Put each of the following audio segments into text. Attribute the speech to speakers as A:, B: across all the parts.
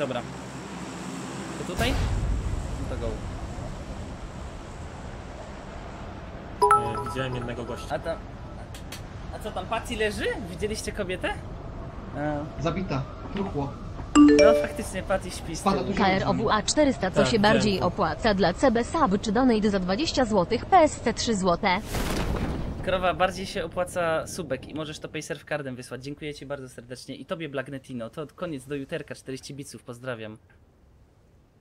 A: Dobra. To tutaj? No to go.
B: E, widziałem jednego gościa.
A: A tam... A co tam, Patty leży? Widzieliście kobietę? A.
C: Zabita. Truchło.
A: No faktycznie Patty śpi z
C: Spada
A: tyłu.
C: tu
D: KROWA 400 co
B: Tak,
D: się bardziej
B: dziękuję.
D: opłaca dla CB Sub czy donate za 20 zł, PSC 3 zł.
A: Krowa, bardziej się opłaca subek i możesz to paysurf cardem wysłać. Dziękuję ci bardzo serdecznie. I tobie Blagnetino. To koniec do juterka, 40 biców, pozdrawiam.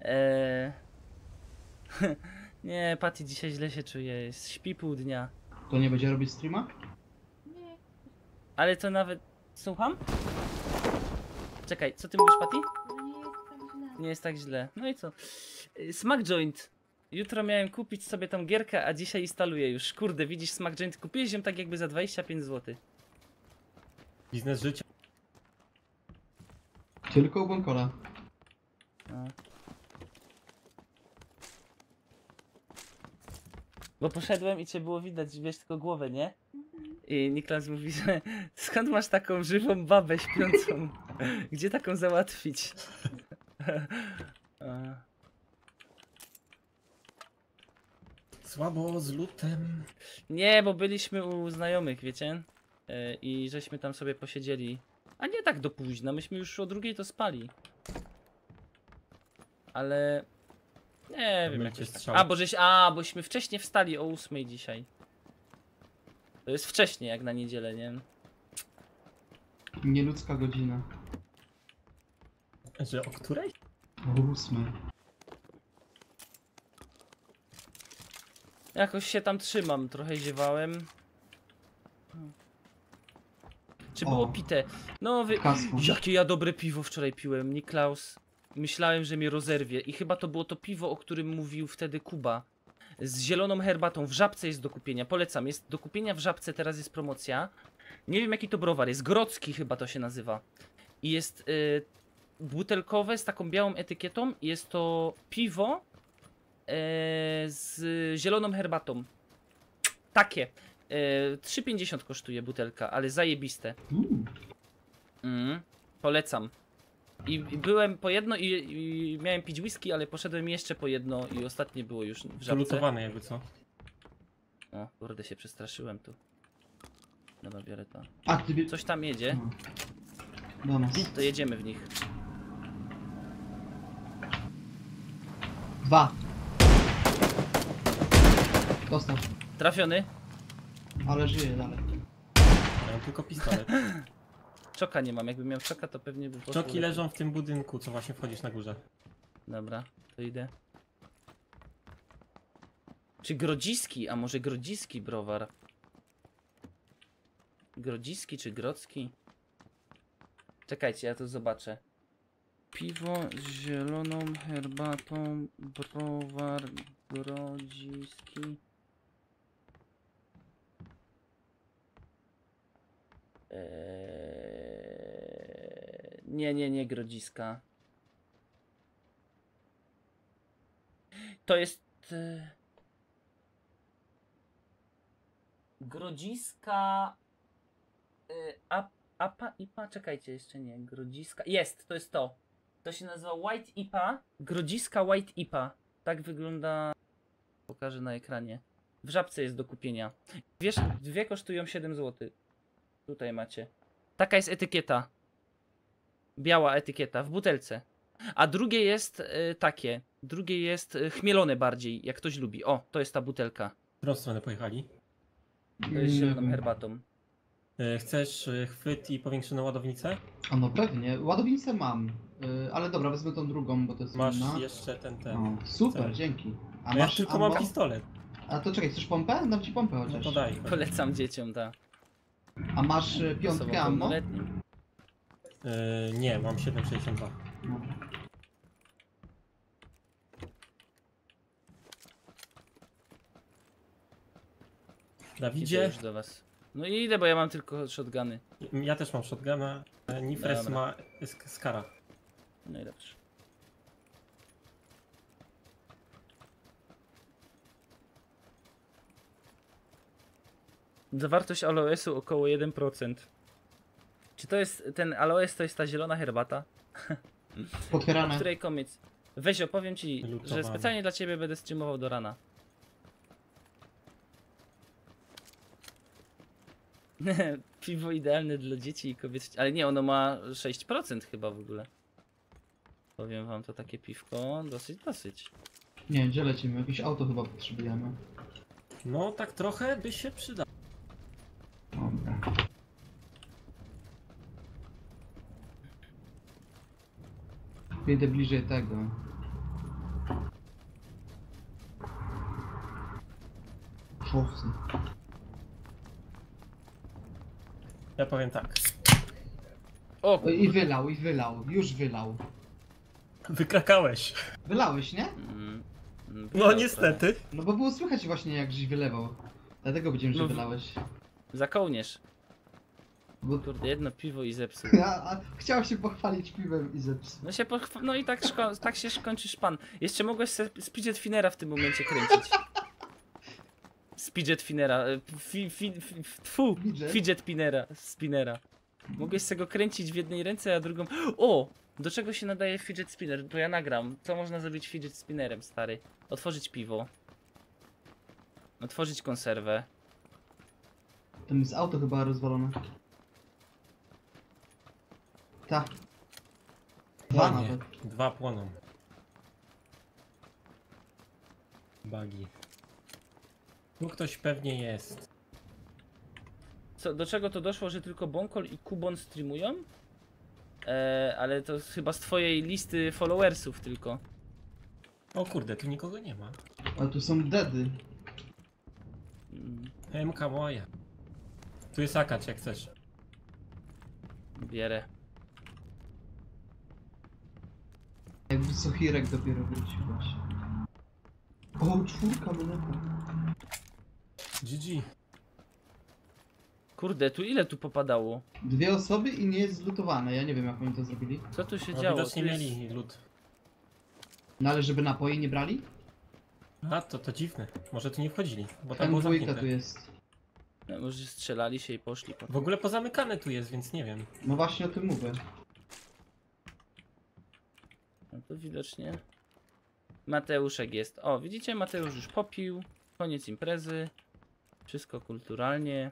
A: Eee... nie, Patty dzisiaj źle się czuje, jest, śpi pół dnia.
C: To nie będzie robić streama?
A: Ale to nawet... Słucham? Czekaj, co ty mówisz, Patty? Nie jest tak źle. No i co? Smack Joint. Jutro miałem kupić sobie tą gierkę, a dzisiaj instaluję już. Kurde, widzisz Smack Joint? Kupiłeś ją tak jakby za 25 zł.
B: Biznes życia.
C: Tylko u.
A: Bo poszedłem i cię było widać, wiesz, tylko głowę, nie? I Niklas mówi, że skąd masz taką żywą babę śpiącą? Gdzie taką załatwić?
B: Słabo z lutem.
A: Nie, bo byliśmy u znajomych, wiecie? E, I żeśmy tam sobie posiedzieli. A nie tak do późna, myśmy już o drugiej to spali. Ale... Nie wiem,
B: Będziecie
A: jakoś tak. A, bo żeś... A, bośmy wcześniej wstali o ósmej dzisiaj. To jest wcześniej, jak na niedzielę, nie?
C: Nieludzka godzina.
B: Że o której?
C: O ósmej.
A: Jakoś się tam trzymam, trochę ziewałem. Czy było
C: O.
A: pite? No wy...
C: Kasku.
A: Jakie ja dobre piwo wczoraj piłem, Niklaus. Myślałem, że mnie rozerwie i chyba to było to piwo, o którym mówił wtedy Kuba. Z zieloną herbatą, w żabce jest do kupienia, polecam, jest do kupienia w żabce, teraz jest promocja. Nie wiem jaki to browar jest, Grodzki chyba to się nazywa. I jest y, butelkowe z taką białą etykietą, jest to piwo z zieloną herbatą. Takie. Y, 3,50 kosztuje butelka, ale zajebiste.
C: Mm.
A: Polecam. I, I byłem po jedno i, i miałem pić whisky, ale poszedłem jeszcze po jedno i ostatnie było już w żabce.
B: Lutowane jakby co.
A: O, kurde się przestraszyłem tu. Dobra, biorę to. Coś tam jedzie,
C: No. Do nas.
A: to jedziemy w nich.
C: Dwa. Dostał.
A: Trafiony?
C: Ale żyje dalej.
B: Mają tylko pistolet.
A: Czoka nie mam, jakbym miał czoka to pewnie by poszło
B: Czoki
A: lepiej.
B: leżą w tym budynku, co właśnie wchodzisz na górze.
A: Dobra, to idę. Czy Grodziski? A może Grodziski browar? Grodziski czy Grodzki? Czekajcie, ja to zobaczę. Piwo z zieloną herbatą, browar Grodziski. Nie, nie, nie Grodziska. To jest. e, Grodziska. e, Ap, apa, IPA? Czekajcie, jeszcze nie. Grodziska. Jest, to jest to. To się nazywa White IPA. Grodziska White IPA. Tak wygląda. Pokażę na ekranie. W żabce jest do kupienia. Wiesz, dwie kosztują 7 zł. Tutaj macie. Taka jest etykieta. Biała etykieta w butelce. A drugie jest y, takie. Drugie jest y, chmielone bardziej, jak ktoś lubi. O, to jest ta butelka.
B: W którą stronę pojechali?
A: To jest zieloną
C: wiem.
A: herbatą.
B: E, Chcesz e, chwyt i powiększoną ładownicę?
C: A no pewnie. Ładownicę mam. Y, ale dobra, wezmę tą drugą, bo to jest
B: Masz
C: inna.
B: jeszcze ten, ten.
C: O, super,
B: Chcę.
C: dzięki. A
B: ja
C: masz
B: tylko
C: ammo?
B: mam pistolet.
C: A to czekaj, chcesz pompę? Dam ci pompę
B: No
C: chociaż.
B: to daj.
A: Polecam dzieciom, tak.
C: A masz
A: Osobom
C: piątkę ammo?
A: pełnoletnim.
B: E, nie, mam 7,62.
C: Dobra.
A: Idę
B: Dawidzie,
A: już do was. No i idę, bo ja mam tylko shotguny.
B: ja też mam shotguna. e, Nifres
A: Dobra.
B: ma sk- skara.
A: No i dobrze. Zawartość aloesu około 1%. Czy to jest ten aloes to jest ta zielona herbata? W
C: Potwierane.
A: której komiec? Weź opowiem ci, że specjalnie dla ciebie będę streamował do rana. Piwo idealne dla dzieci i kobiet. Ale nie, ono ma 6% chyba w ogóle. Powiem wam to takie piwko, dosyć, dosyć.
C: Nie, gdzie lecimy? Jakieś auto chyba potrzebujemy.
B: No tak trochę by się przydało.
C: Jedę bliżej tego. Szowcy.
B: Ja powiem tak.
A: O,
C: O, I wylał, i wylał. Już wylał.
B: Wykrakałeś.
C: Wylałeś, nie?
A: Mm, mm,
B: No niestety.
C: No bo było słychać właśnie jak żeś wylewał. Dlatego będziemy, że
A: No w-
C: wylałeś.
A: Za kołnierz.
C: Bo...
A: Kurde, jedno piwo i zepsuł.
C: A, a, chciał się pochwalić piwem i zepsuł.
A: No się pochwa- no i tak, szko- tak się kończy szpan. Jeszcze mogłeś se Spidget Finera w tym momencie kręcić. Spidget Finera. e, Fi, fi, fi, tfu,
C: Fidget?
A: Fidget Pinera. Spinera. Mogłeś sobie go kręcić w jednej ręce, a drugą. O! Do czego się nadaje fidget spinner? To ja nagram. Co można zrobić fidget spinnerem, stary? Otworzyć piwo. Otworzyć konserwę.
C: Tam jest auto chyba rozwalone. Ta. Dwa
B: Płonie.
C: nawet.
B: Dwa płoną. Bagi. Tu ktoś pewnie jest.
A: Co, do czego to doszło, że tylko Bonkol i Kubon streamują? E, ale to chyba z twojej listy followersów tylko.
B: O kurde, tu nikogo nie ma.
C: Ale tu są dedy.
A: Mm,
B: MK moja. Tu jest akacz jak chcesz.
A: Bierę.
C: Jakby Sochirek dopiero wrócił właśnie. O, czwórka moneta.
B: GG.
A: Kurde, tu ile tu popadało?
C: Dwie osoby i nie jest zlutowane. Ja nie wiem jak oni to zrobili.
A: Co tu się
B: No,
A: działo?
B: widocznie
A: Tu jest-
B: mieli lód.
C: No ale żeby napoi nie brali?
B: A, to, to dziwne. Może tu nie wchodzili, bo tam było
C: M2
B: zamknięte.
C: tu jest.
A: No, może strzelali się i poszli. Po...
B: W ogóle pozamykane tu jest, więc nie wiem.
C: No właśnie o tym mówię.
A: No to widocznie. Mateuszek jest. O, widzicie, Mateusz już popił. Koniec imprezy. Wszystko kulturalnie.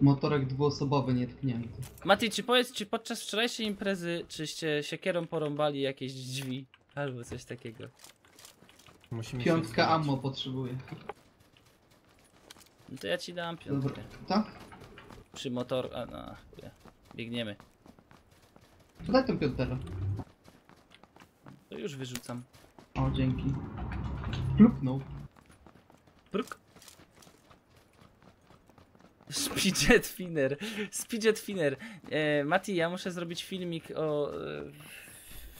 C: Motorek dwuosobowy nietknięty.
A: Mati, czy powiedz, czy podczas wczorajszej imprezy, czyście siekierą porąbali jakieś drzwi? Albo coś takiego.
B: Musimy się
C: Piątka ammo potrzebuje.
A: No to ja ci dam piątkę.
C: Dobra. Tak?
A: Przy motor... A, no, chuja. biegniemy.
C: Daj tą piątkę.
A: To już wyrzucam.
C: O, dzięki. Plupnął.
A: Bruk. Spidget Finner. Spidget Finner. E, Mati, ja muszę zrobić filmik o e,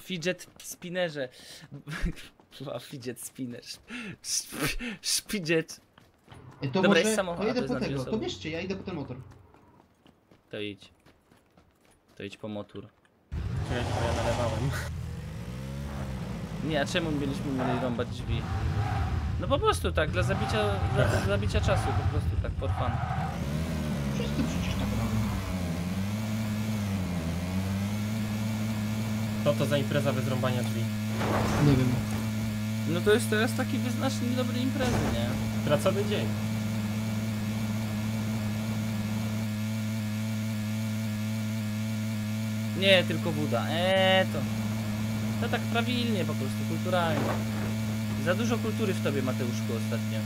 A: fidget spinnerze. Chyba fidget spinner. Sp- Spidget.
C: Ej, to
A: Dobra,
C: może...
A: jest samochód,
C: to idę po tego. To bierzcie, ja idę po ten motor.
A: To idź. To idź po motor.
B: Bo ja nalewałem.
A: Nie, a czemu mieliśmy mieli rąbać drzwi? No po prostu tak, dla zabicia, dla, dla zabicia czasu, po prostu tak, for fun.
C: Wszyscy przecież tak robią.
B: Co to za impreza bez rąbania drzwi?
C: Nie wiem.
A: No to jest teraz taki wyznacznik dobrej imprezy, nie?
B: Pracowy dzień.
A: Nie, tylko woda. Eee, to. To tak prawilnie po prostu, kulturalnie. Za dużo kultury w tobie, Mateuszku, ostatnio.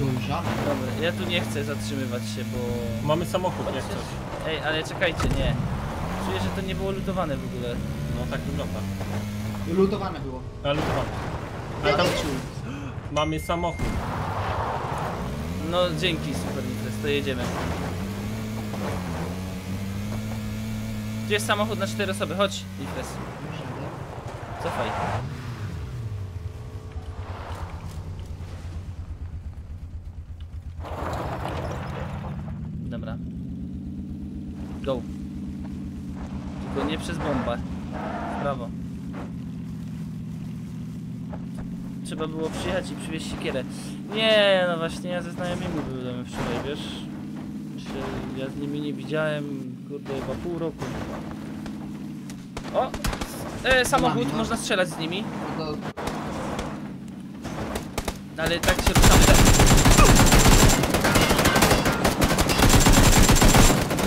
C: Dojrzane.
A: Dobra, ja tu nie chcę zatrzymywać się, bo...
B: Mamy samochód,
A: Chociaż...
B: coś.
A: Ej, ale czekajcie, nie. Czuję, że to nie było lutowane w ogóle.
B: No tak wygląda.
C: Lutowane było.
B: Ale to Ale tam mamy samochód.
A: No, dzięki, Super to jedziemy. Gdzie jest samochód na cztery osoby? Chodź, Nitros. Cofaj. Dobra. Go. Tylko nie przez bombę. W prawo. Trzeba było przyjechać i przywieźć siekierę. Nie, no właśnie ja ze znajomymi byłem wczoraj, wiesz? Ja z nimi nie widziałem kurde, chyba pół roku. O! E, samochód, można strzelać z nimi. Ale tak się ruszamy. tak.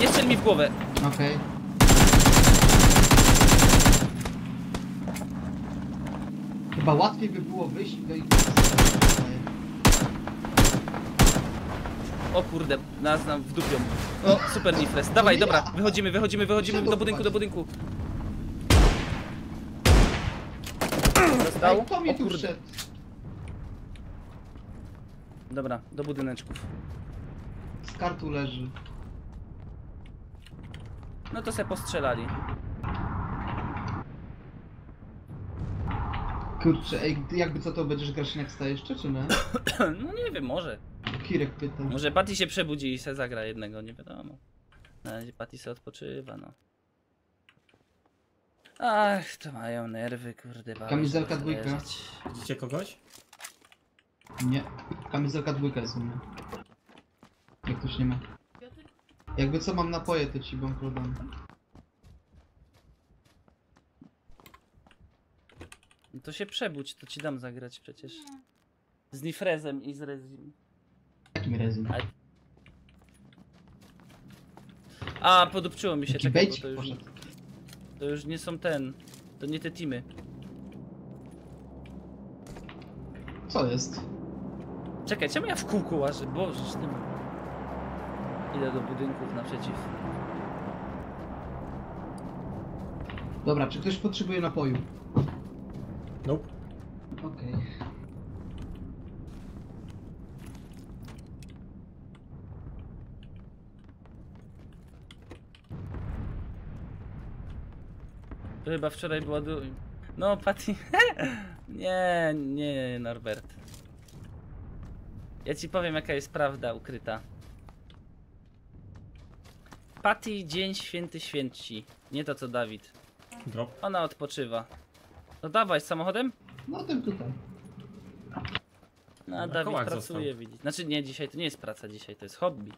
A: Nie strzel mi w głowę.
C: okej. Chyba łatwiej by było wyjść do ich...
A: O kurde, nas nam wdupią. O, super Nifles. Dawaj, dobra, wychodzimy, wychodzimy, wychodzimy do budynku, do budynku.
C: Ej, kto mi
A: O
C: tu
A: kurde.
C: wszedł?
A: Dobra, do budyneczków.
C: Z kartu leży.
A: No to se postrzelali.
C: Kurczę, ej, ty jakby co to będziesz grać jak staje jeszcze, czy nie?
A: No nie wiem, może.
C: Kirek pyta.
A: Może Patty się przebudzi i se zagra jednego, nie wiadomo. Na razie Patty se odpoczywa, no. Ach, to mają nerwy, kurde. bały się
C: Kamizelka dwójka.
A: leżeć.
B: Widzicie kogoś?
C: Nie. Kamizelka dwójka jest u mnie. Jak ktoś nie ma. Jakby co mam napoje, to ci podam.
A: No to się przebudź, to ci dam zagrać przecież. Z Nifrezem i z Rezim.
C: Jakim rezem?
A: Ale- A, podupczyło mi się,
C: Jaki
A: czekaj, bo
C: bejcik
A: to już,
C: poszedł.
A: To już nie są ten, to nie te teamy.
C: Co jest?
A: Czekaj, czemu ja w kółku łażę? Boże, z tym. Idę do budynków naprzeciw.
C: Dobra, czy ktoś potrzebuje napoju?
B: Nope.
C: Okej.
A: To chyba wczoraj była du... No, Patty... nie, nie, Norbert. Ja ci powiem, jaka jest prawda ukryta. Patty dzień święty święci. Nie to co Dawid.
B: Drop.
A: Ona odpoczywa. No dawaj, z samochodem?
C: No tym tutaj.
A: No, a
B: Na
A: Dawid
B: kołach
A: pracuje,
B: został.
A: widzisz. Znaczy nie, dzisiaj to nie jest praca, dzisiaj to jest hobby.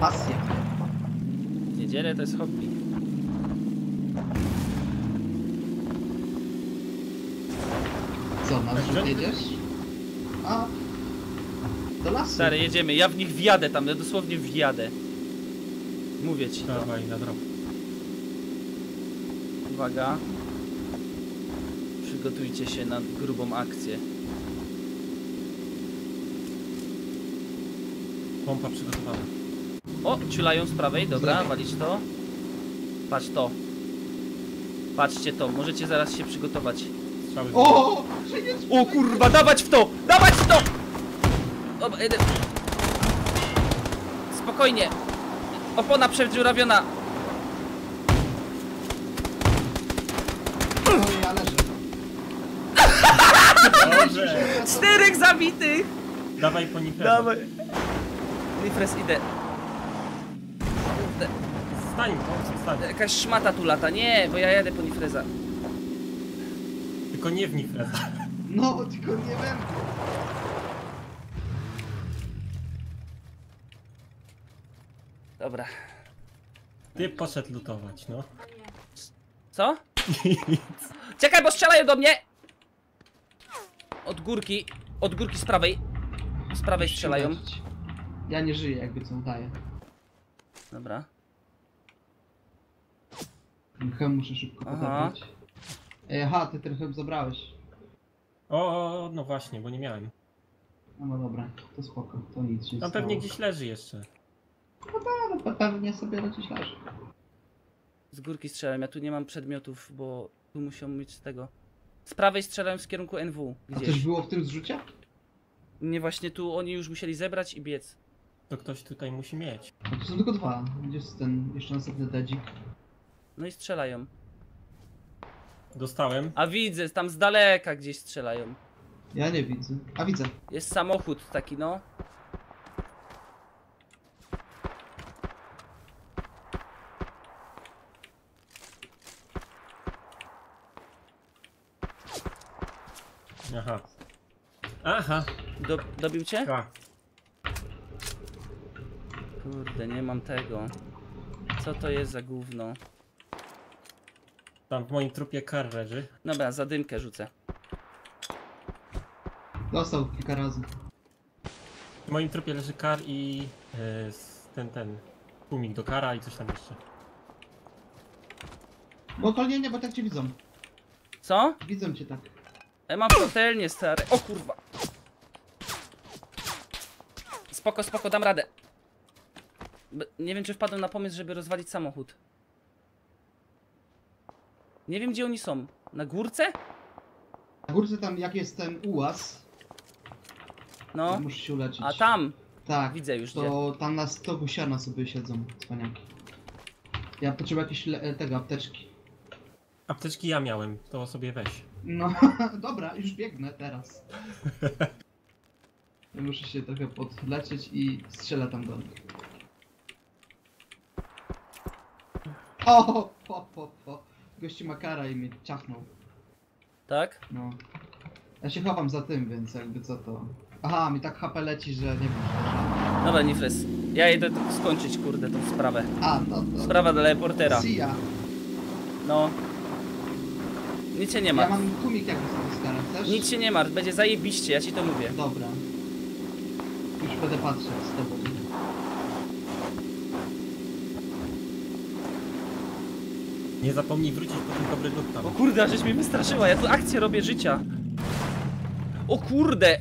C: Pasja.
A: W niedzielę to jest hobby.
C: Co, na zrzut
B: Także-
C: jedziesz? A. Do lasu.
A: Stary, jedziemy. Ja w nich wjadę tam, ja dosłownie wjadę. Mówię ci.
B: Dawaj na drop.
A: Uwaga. Przygotujcie się na grubą akcję.
B: Pompa przygotowana.
A: O, ciulają z prawej, dobra, walić to. Patrz to. Patrzcie to, możecie zaraz się przygotować.
B: Strzały.
C: O!
A: O kurwa, dawać w to! Dawać w to! Dobra, jeden. Spokojnie. Opona przedziurawiona.
C: Ja leżę.
B: Dobrze.
A: Czterech zabitych!
B: Dawaj po nich.
A: Dawaj. Nifres, idę. Kurde,
B: Stań, o, stań.
A: Jakaś szmata tu lata. Nie, bo ja jadę po Nifreza.
B: Tylko nie w nich.
C: No, tylko nie wiem.
A: Dobra.
B: Ty poszedł lutować, no.
A: Co? Czekaj, bo strzelają do mnie! Od górki, od górki z prawej. Z prawej strzelają.
C: Ja nie żyję, jakby co udaję.
A: Dobra.
C: Chem muszę szybko
A: Aha.
C: podawać. Ej, aha, ty ten chem zabrałeś.
B: O, o, no właśnie, bo nie miałem.
C: No, no dobra, to spoko, to nic się nie
B: Tam
C: stało.
B: pewnie gdzieś leży jeszcze.
C: No, pe- pewnie sobie lecieć leży.
A: Z górki strzelam. Ja tu nie mam przedmiotów, bo tu muszą mieć z tego. Z prawej strzelają z kierunku NW.
C: A coś
A: Gdzieś.
C: było w tym zrzucie?
A: Nie, właśnie tu oni już musieli zebrać i biec.
B: To ktoś tutaj musi mieć.
C: No, to są tylko dwa. Gdzie jest ten jeszcze następny dedzik?
A: No i strzelają.
B: Dostałem.
A: A widzę, tam z daleka gdzieś strzelają.
C: Ja nie widzę. A widzę.
A: Jest samochód taki, no.
B: Aha. Aha.
A: Do, dobił cię?
B: A.
A: Kurde, nie mam tego. Co to jest za gówno?
B: Tam w moim trupie kar leży.
A: Dobra, zadymkę rzucę.
C: Dostał kilka razy.
B: W moim trupie leży kar i e, ten, ten tłumik do kara i coś tam jeszcze.
C: Bo kolnie nie, bo tak cię widzą.
A: Co?
C: Widzą cię tak.
A: Ja mam patelnię, stary. O kurwa. Spoko, spoko, dam radę. B- Nie wiem, czy wpadłem na pomysł, żeby rozwalić samochód. Nie wiem, gdzie oni są. Na górce?
C: Na górce tam jak jest ten ułaz,
A: No.
C: to musisz się uleczyć.
A: A tam.
C: Tak.
A: Widzę już gdzie.
C: To tam na stogu siana sobie siedzą, cwaniaki. Ja potrzebuję jakieś e, tego, apteczki.
B: Apteczki ja miałem, to sobie weź.
C: No, dobra, już biegnę teraz. Ja muszę się trochę podleczyć i strzelę tam do nich. O, po, po, po. Gości Makara i mnie ciachnął.
A: Tak?
C: No. Ja się chowam za tym, więc jakby co to... Aha, mi tak HP leci, że nie wiem.
A: Dobra, Nifres. Ja idę skończyć, kurde, tą sprawę.
C: A, no to...
A: Sprawa dla reportera.
C: See ya.
A: No. Nic się nie
C: Ja
A: ma.
C: mam kumik jakby sobie starać, chcesz?
A: Nic się nie martw, będzie zajebiście, ja ci to mówię.
C: Dobra. Już będę patrzeć z tobą.
B: Nie zapomnij wrócić po ten dobry lód tam.
A: O kurde, żeś mnie wystraszyła, ja tu akcję robię życia. O kurde!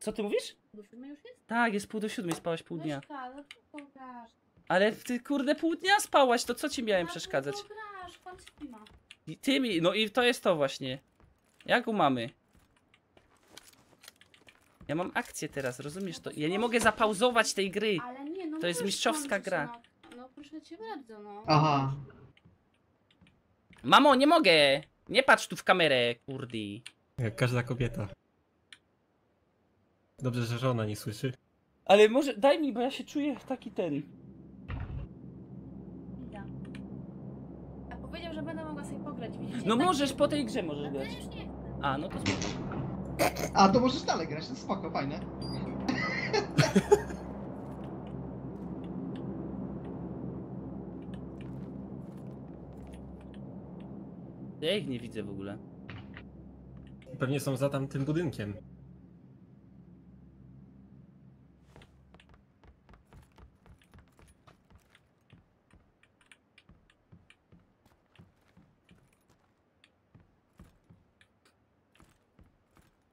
A: Co ty mówisz?
E: Do siódmej już jest?
A: Tak, jest pół do siódmej, spałaś pół dnia.
E: Karol, to grasz.
A: Ale ty kurde pół dnia spałaś, to co ci miałem
E: Na
A: przeszkadzać?
E: To grasz, pan streama.
A: I Ty mi, no i to jest to właśnie. Jak u mamy? Ja mam akcję teraz, rozumiesz to? Ja nie mogę zapauzować tej gry.
E: Ale nie, no
A: To jest mistrzowska gra.
E: No, no proszę cię bardzo, no.
C: Aha.
A: Mamo, nie mogę! Nie patrz tu w kamerę, kurdi.
B: Jak każda kobieta. Dobrze, że żona nie słyszy.
A: Ale może daj mi, bo ja się czuję taki ten.
E: Ja. A powiedział, że będę mogła sobie pograć, widzicie?
A: No
E: Tak
A: możesz, po tej grze możesz
E: No
A: grać.
E: ja już nie chcę.
A: A, no to spoko.
C: A, to możesz dalej grać, to spoko, fajne.
A: Ja ich nie widzę w ogóle.
B: Pewnie są za tamtym budynkiem.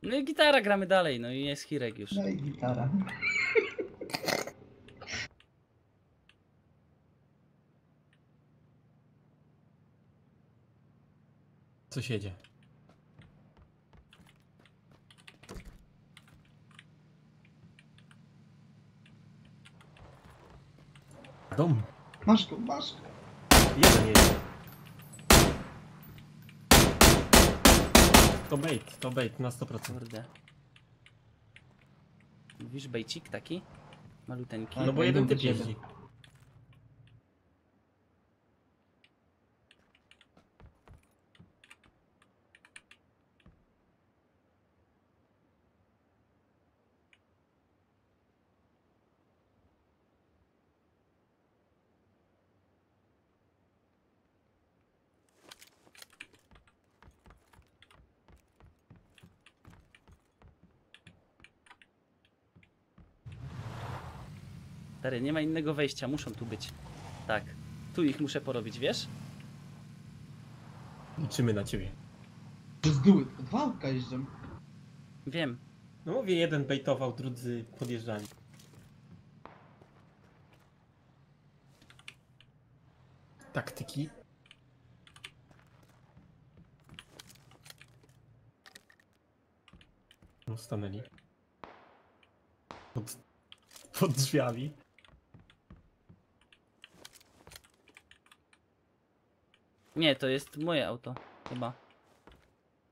A: No i gitara gramy dalej, no i jest Hirek już.
C: No i gitara.
B: Co się dzieje? Dom.
C: Masz go, masz go.
B: Jeden jest. To bait, to bait na 100%.
A: Kurde. Mówisz bejcik taki? Maluteńki.
B: No bo jeden typ jeździ.
A: Stary, nie ma innego wejścia, muszą tu być. Tak. Tu ich muszę porobić, wiesz?
B: Liczymy na ciebie.
C: Z góry, dwa autka jeżdżą.
A: Wiem.
B: No mówię, jeden baitował, drudzy podjeżdżali. Taktyki. No, stanęli. Pod, pod drzwiami.
A: Nie, to jest moje auto, chyba.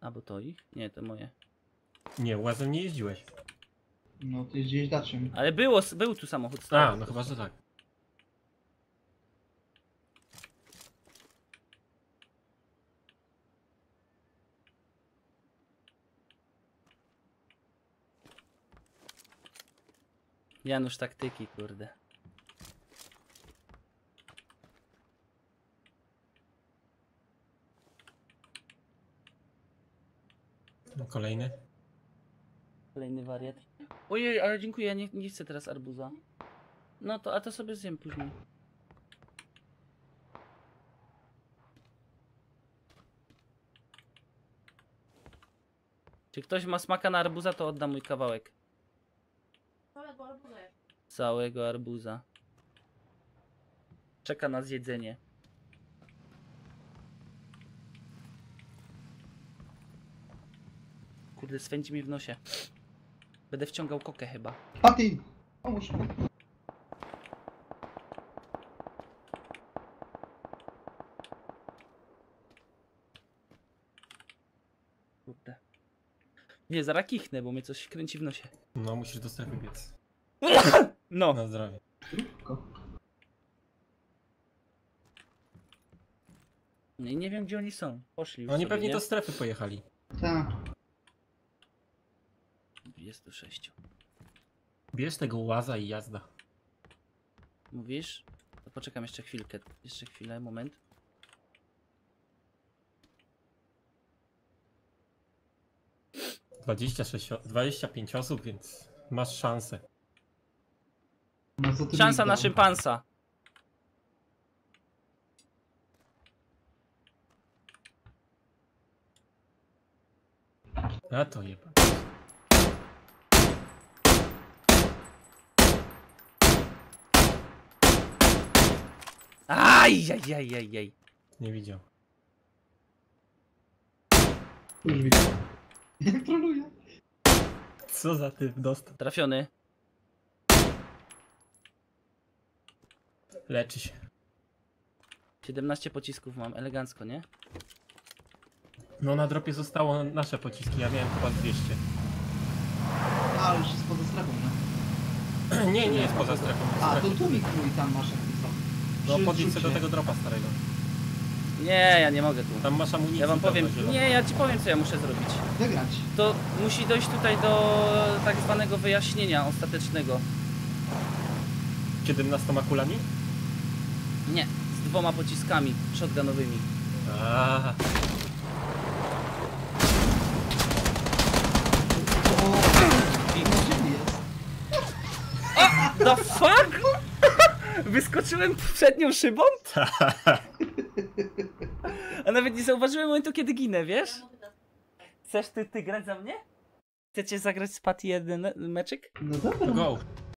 A: Albo to ich? Nie, to moje.
B: Nie, łazem nie jeździłeś.
C: No, ty jeździłeś daczym.
A: Ale było, był tu samochód stary.
B: A, no chyba, że tak.
A: Janusz taktyki, kurde.
B: Kolejny.
A: Kolejny wariat. Ojej, ale dziękuję, ja nie, nie chcę teraz arbuza. No to, a to sobie zjem później. Czy ktoś ma smaka na arbuza, to oddam mój kawałek.
E: Całego arbuza.
A: Całego arbuza. Czeka na zjedzenie. Kurde, swędzi mi w nosie. Będę wciągał kokę chyba.
C: Patty! Pomóż mi.
A: Kurde. Nie, zaraz kichnę, bo mnie coś kręci w nosie.
B: No, musisz do strefy biec.
A: No.
B: Na zdrowie.
A: Nie, nie wiem gdzie oni są. Poszli już
B: Oni
A: sobie,
B: pewnie
A: nie?
B: do strefy pojechali.
C: Tak.
B: Bierz tego łaza i jazda.
A: Mówisz? To poczekam jeszcze chwilkę. Jeszcze chwilę, moment.
B: Dwadzieścia sześć, o- 25 osób, więc masz szansę.
C: No co ty
A: Szansa
C: mi
A: na
C: dał?
A: szympansa.
B: A to jeba.
A: Aj, aj, aj, aj, aj.
B: Nie widział.
C: Już widzę. Jak troluję.
B: Co za typ dostał?
A: Trafiony.
B: Leczy się.
A: 17 pocisków mam, elegancko, nie?
B: No na dropie zostało nasze pociski, ja miałem chyba 200.
C: A, ale już jest poza strefą, nie?
B: Nie, nie jest poza strefą.
C: A, to
B: strefą.
C: tłumik mój tam masz co.
B: No podjedź sobie do tego dropa starego.
A: Nie, ja nie mogę tu.
B: Tam masz amunicję.
A: Ja wam powiem, nie, ja ci powiem co ja muszę zrobić.
C: Wygrać.
A: To musi dojść tutaj do tak zwanego wyjaśnienia ostatecznego.
B: 17 kulami?
A: Nie, z dwoma pociskami shotgunowymi.
B: A,
C: O, na ziemi jest.
A: The fuck? Wyskoczyłem przednią szybą? A nawet nie zauważyłem momentu, kiedy ginę, wiesz? Chcesz ty, ty grać za mnie? Chcecie zagrać z Patty jeden meczyk?
C: No dobra.
B: go.